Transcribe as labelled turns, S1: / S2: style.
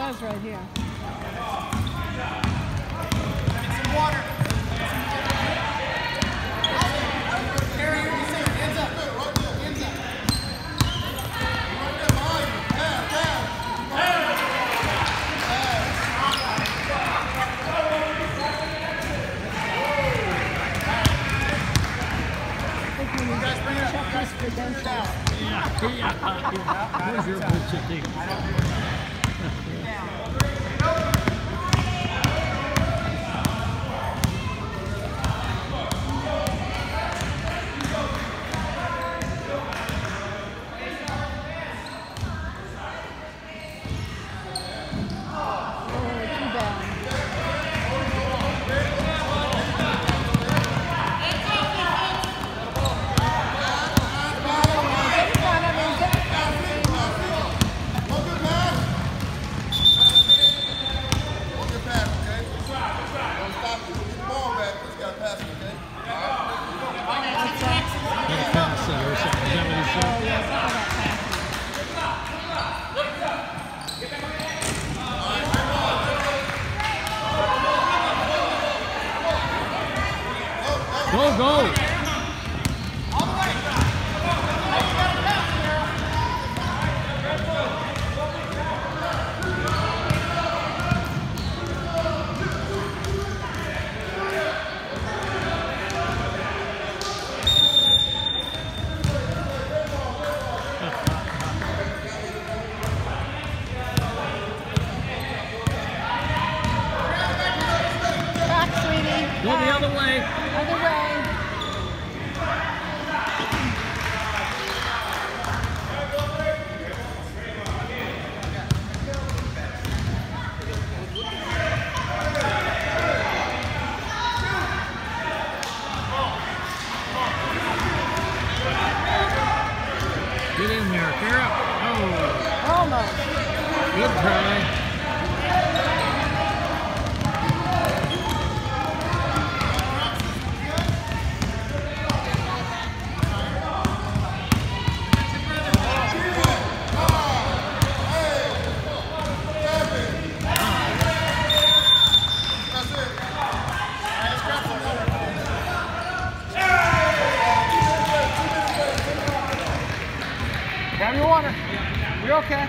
S1: gloves right here. Get some water. Yeah, yeah, yeah. Here's your pitch, I. Gotta Go, go! Go the um, other way.
S2: Other way.
S1: Get in there. Up. Oh,
S2: Almost.
S1: good try.
S3: Grab your water. You're okay.